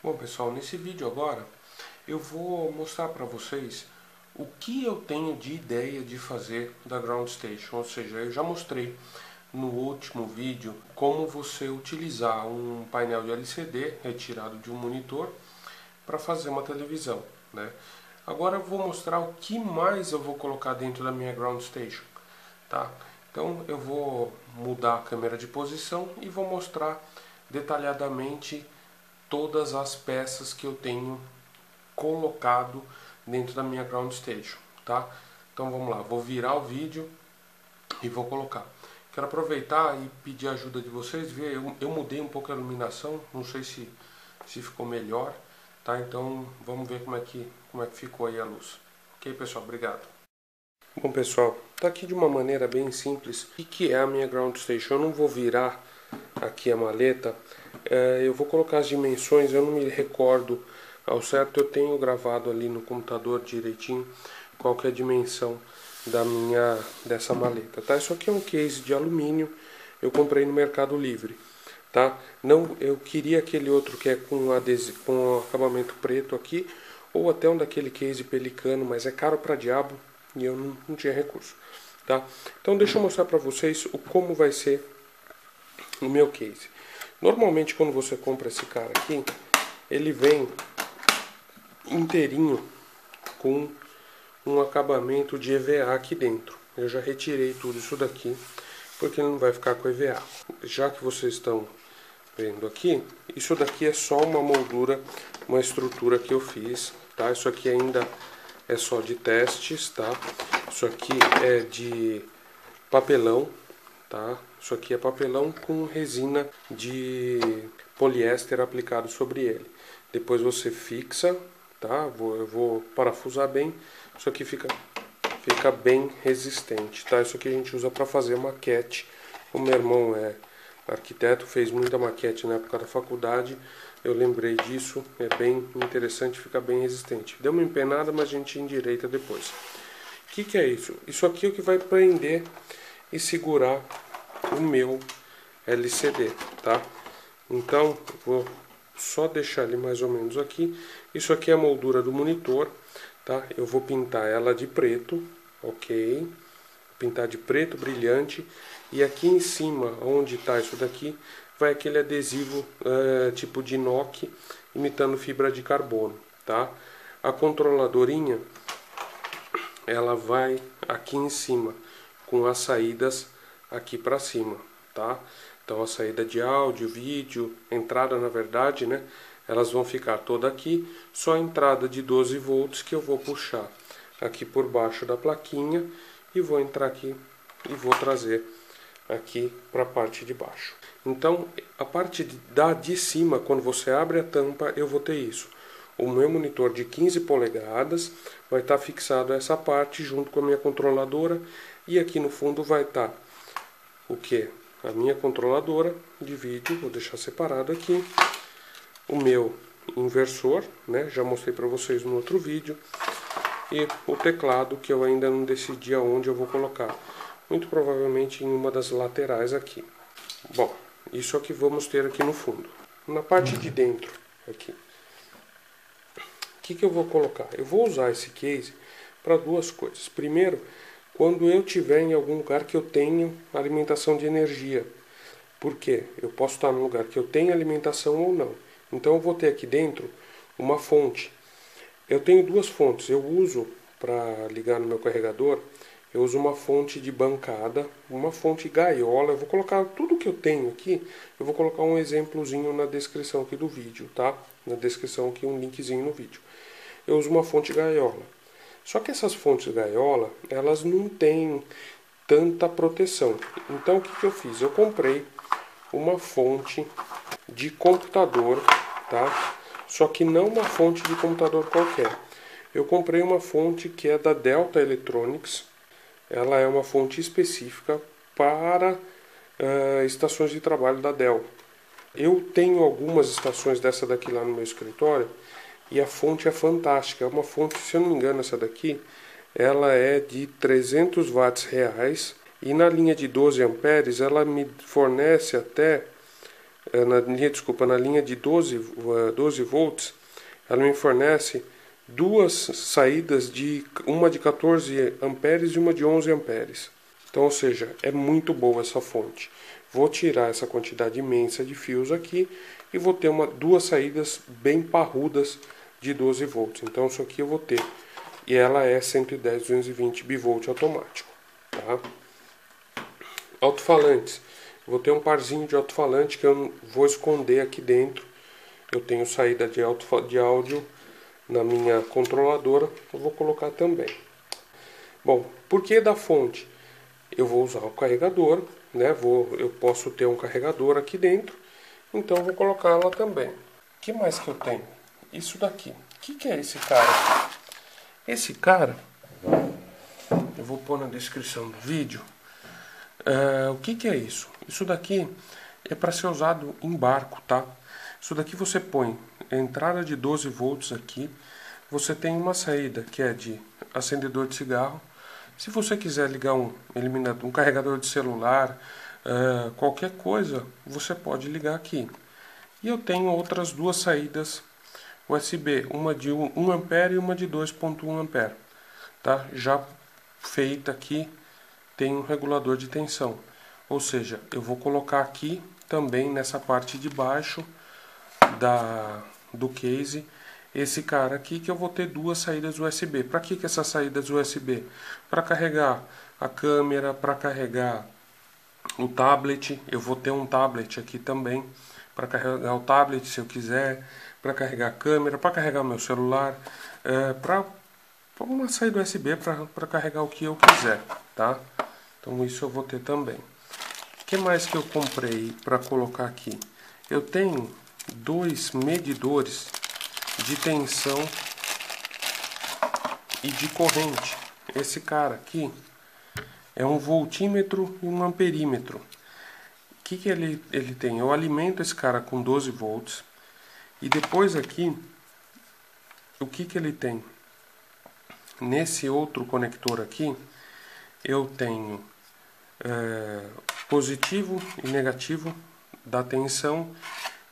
Bom pessoal, nesse vídeo agora eu vou mostrar para vocês o que eu tenho de ideia de fazer da Ground Station, ou seja, eu já mostrei no último vídeo como você utilizar um painel de LCD retirado de um monitor para fazer uma televisão, né? Agora eu vou mostrar o que mais eu vou colocar dentro da minha Ground Station, tá? Então eu vou mudar a câmera de posição e vou mostrar detalhadamente todas as peças que eu tenho colocado dentro da minha ground station, tá? Então vamos lá, vou virar o vídeo e vou colocar. Quero aproveitar e pedir a ajuda de vocês, ver, eu, eu mudei um pouco a iluminação, não sei se, se ficou melhor, tá? Então vamos ver como é que, como é que ficou aí a luz. Ok, pessoal? Obrigado. Bom, pessoal, tá aqui de uma maneira bem simples. O que é a minha ground station? Eu não vou virar aqui a maleta, é, eu vou colocar as dimensões, eu não me recordo ao certo, eu tenho gravado ali no computador direitinho qual que é a dimensão da minha dessa maleta, tá? Isso aqui é um case de alumínio, eu comprei no Mercado Livre, tá? Não, eu queria aquele outro que é com, adesivo, com acabamento preto aqui, ou até um daquele case pelicano, mas é caro para diabo e eu não, não tinha recurso, tá? Então deixa eu mostrar para vocês o como vai ser no meu case. Normalmente quando você compra esse cara aqui, ele vem inteirinho com um acabamento de EVA aqui dentro. Eu já retirei tudo isso daqui, porque ele não vai ficar com EVA. Já que vocês estão vendo aqui, isso daqui é só uma moldura, uma estrutura que eu fiz, tá? Isso aqui ainda é só de testes, tá? Isso aqui é de papelão, tá? Isso aqui é papelão com resina de poliéster aplicado sobre ele. Depois você fixa, tá? Vou, eu vou parafusar bem. Isso aqui fica, fica bem resistente, tá? Isso aqui a gente usa para fazer maquete. O meu irmão é arquiteto, fez muita maquete na época da faculdade. Eu lembrei disso, é bem interessante, fica bem resistente. Deu uma empenada, mas a gente endireita depois. O que, que é isso? Isso aqui é o que vai prender e segurar o meu LCD, tá? Então, vou só deixar ele mais ou menos aqui. Isso aqui é a moldura do monitor, tá? Eu vou pintar ela de preto, ok? Pintar de preto brilhante. E aqui em cima, onde está isso daqui, vai aquele adesivo é, tipo de inox, imitando fibra de carbono, tá? A controladorinha, ela vai aqui em cima, com as saídas aqui para cima, tá? Então a saída de áudio, vídeo, entrada na verdade, né? Elas vão ficar toda aqui, só a entrada de 12 volts que eu vou puxar aqui por baixo da plaquinha e vou entrar aqui e vou trazer aqui para a parte de baixo. Então, a parte da de cima, quando você abre a tampa, eu vou ter isso. O meu monitor de 15 polegadas vai estar tá fixado a essa parte junto com a minha controladora e aqui no fundo vai estar tá o que? A minha controladora de vídeo, vou deixar separado aqui. O meu inversor, né? Já mostrei para vocês no outro vídeo. E o teclado que eu ainda não decidi aonde eu vou colocar. Muito provavelmente em uma das laterais aqui. Bom, isso é o que vamos ter aqui no fundo. Na parte de dentro, aqui. O que, que eu vou colocar? Eu vou usar esse case para duas coisas. Primeiro, quando eu estiver em algum lugar que eu tenho alimentação de energia. Por quê? Eu posso estar num lugar que eu tenho alimentação ou não. Então eu vou ter aqui dentro uma fonte. Eu tenho duas fontes. Eu uso para ligar no meu carregador, eu uso uma fonte de bancada, uma fonte gaiola. Eu vou colocar tudo que eu tenho aqui. Eu vou colocar um exemplozinho na descrição aqui do vídeo, tá? Na descrição aqui um linkzinho no vídeo. Eu uso uma fonte gaiola. Só que essas fontes gaiola, elas não têm tanta proteção. Então o que, que eu fiz? Eu comprei uma fonte de computador, tá? Só que não uma fonte de computador qualquer. Eu comprei uma fonte que é da Delta Electronics. Ela é uma fonte específica para uh, estações de trabalho da Dell. Eu tenho algumas estações dessa daqui lá no meu escritório e a fonte é fantástica. É uma fonte, se eu não me engano, essa daqui, ela é de 300 watts reais e na linha de 12 amperes ela me fornece até eh, na linha, desculpa, na linha de 12, 12 volts, ela me fornece duas saídas de uma de 14 amperes e uma de 11 amperes. Então, ou seja, é muito boa essa fonte. Vou tirar essa quantidade imensa de fios aqui e vou ter uma, duas saídas bem parrudas de 12 volts. Então, isso aqui eu vou ter. E ela é 110, 220 bivolt automático. Tá? Alto-falantes. Vou ter um parzinho de alto-falante que eu vou esconder aqui dentro. Eu tenho saída de, alto, de áudio na minha controladora. Eu vou colocar também. Bom, por que da fonte? Eu vou usar o carregador, né? Vou, eu posso ter um carregador aqui dentro, então vou colocar ela também. O que mais que eu tenho? Isso daqui. O que, que é esse cara aqui? Esse cara, eu vou pôr na descrição do vídeo. É, o que, que é isso? Isso daqui é para ser usado em barco, tá? Isso daqui você põe entrada de 12 volts aqui. Você tem uma saída que é de acendedor de cigarro. Se você quiser ligar um eliminador, um carregador de celular, uh, qualquer coisa, você pode ligar aqui. E eu tenho outras duas saídas USB, uma de 1 A e uma de 2.1 A, tá? Já feita aqui tem um regulador de tensão. Ou seja, eu vou colocar aqui também nessa parte de baixo da, do case esse cara aqui que eu vou ter duas saídas USB. Para que, que essas saídas USB? Para carregar a câmera, para carregar o tablet. Eu vou ter um tablet aqui também para carregar o tablet se eu quiser, para carregar a câmera, para carregar meu celular, é, para uma saída USB para carregar o que eu quiser, tá? Então isso eu vou ter também. O que mais que eu comprei para colocar aqui? Eu tenho dois medidores de tensão e de corrente. Esse cara aqui é um voltímetro e um amperímetro. O que, que ele, ele tem? Eu alimento esse cara com 12 volts e depois aqui, o que, que ele tem? Nesse outro conector aqui, eu tenho é, positivo e negativo da tensão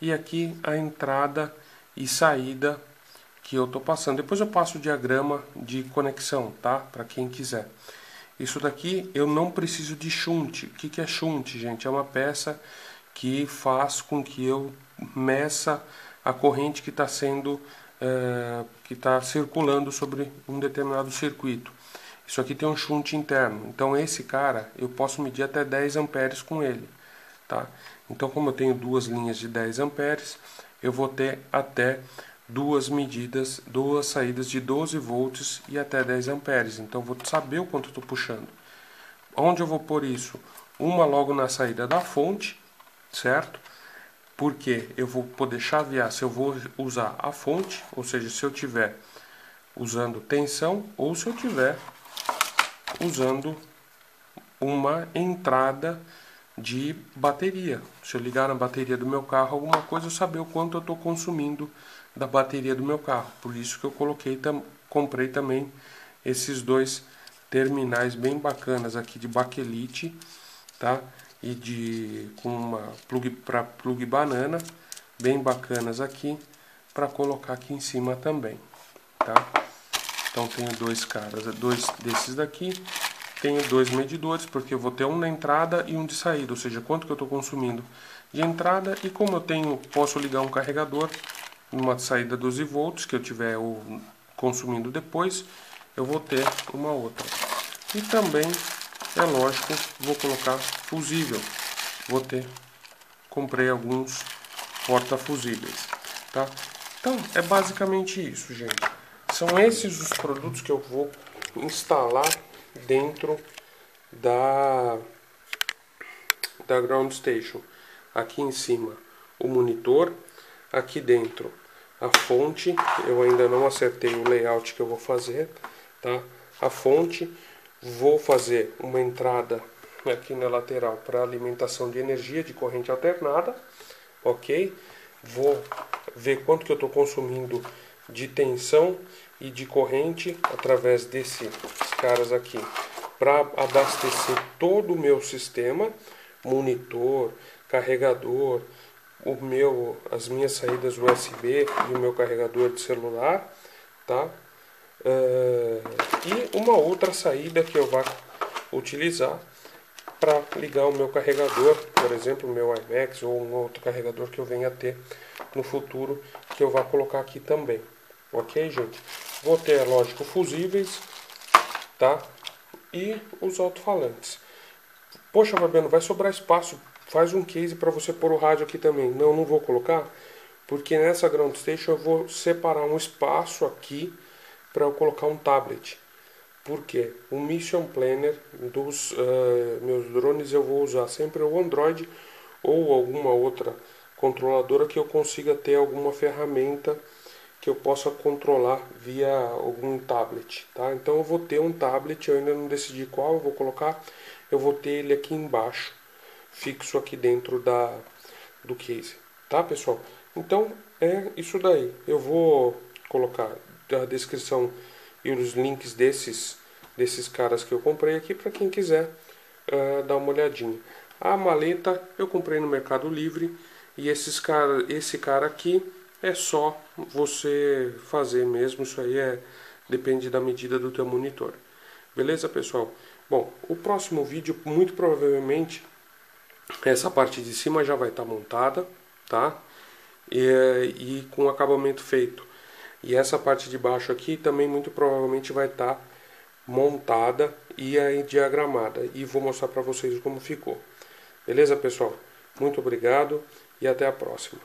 e aqui a entrada e saída que eu estou passando. Depois eu passo o diagrama de conexão, tá? Para quem quiser. Isso daqui eu não preciso de shunt. O que, que é shunt, gente? É uma peça que faz com que eu meça a corrente que está sendo é, que está circulando sobre um determinado circuito. Isso aqui tem um shunt interno. Então esse cara eu posso medir até 10 amperes com ele, tá? Então como eu tenho duas linhas de 10 amperes, eu vou ter até duas medidas, duas saídas de 12 volts e até 10 amperes. Então vou saber o quanto estou puxando. Onde eu vou pôr isso? Uma logo na saída da fonte, certo? Porque eu vou poder chavear se eu vou usar a fonte, ou seja, se eu tiver usando tensão ou se eu tiver usando uma entrada de bateria. Se eu ligar na bateria do meu carro alguma coisa, eu saber o quanto eu estou consumindo da bateria do meu carro. Por isso que eu coloquei, tam, comprei também esses dois terminais bem bacanas aqui de baquelite, tá? E de com uma plug para plug banana, bem bacanas aqui para colocar aqui em cima também, tá? Então tenho dois caras, dois desses daqui tenho dois medidores, porque eu vou ter um na entrada e um de saída, ou seja, quanto que eu estou consumindo de entrada e como eu tenho, posso ligar um carregador numa saída 12 volts que eu tiver consumindo depois, eu vou ter uma outra. E também, é lógico, vou colocar fusível. Vou ter, comprei alguns porta-fusíveis, tá? Então, é basicamente isso, gente. São esses os produtos que eu vou instalar dentro da, da ground station. Aqui em cima o monitor, aqui dentro a fonte, eu ainda não acertei o layout que eu vou fazer, tá? A fonte, vou fazer uma entrada aqui na lateral para alimentação de energia de corrente alternada, ok? Vou ver quanto que eu estou consumindo de tensão e de corrente através desses caras aqui para abastecer todo o meu sistema, monitor, carregador, o meu, as minhas saídas USB e o meu carregador de celular, tá? Uh, e uma outra saída que eu vá utilizar para ligar o meu carregador, por exemplo, o meu iMac ou um outro carregador que eu venha ter no futuro, que eu vá colocar aqui também. Ok, gente? Vou ter, lógico, fusíveis, tá? E os alto-falantes. Poxa, Fabiano, vai sobrar espaço. Faz um case para você pôr o rádio aqui também. Não, não vou colocar, porque nessa ground station eu vou separar um espaço aqui para eu colocar um tablet. Porque o Mission Planner dos uh, meus drones eu vou usar sempre o Android ou alguma outra controladora que eu consiga ter alguma ferramenta que eu possa controlar via algum tablet, tá? Então eu vou ter um tablet, eu ainda não decidi qual eu vou colocar, eu vou ter ele aqui embaixo, fixo aqui dentro da do case, tá, pessoal? Então é isso daí. Eu vou colocar a descrição e os links desses desses caras que eu comprei aqui para quem quiser uh, dar uma olhadinha. A maleta eu comprei no Mercado Livre e esses cara, esse cara aqui é só você fazer mesmo, isso aí é depende da medida do teu monitor. Beleza, pessoal? Bom, o próximo vídeo muito provavelmente essa parte de cima já vai estar tá montada, tá? E, e com acabamento feito. E essa parte de baixo aqui também muito provavelmente vai estar tá montada e aí diagramada. E vou mostrar para vocês como ficou. Beleza, pessoal? Muito obrigado e até a próxima.